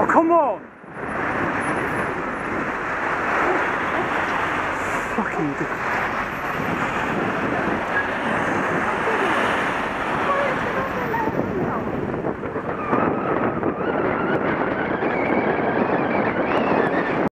Oh, come on! Fucking.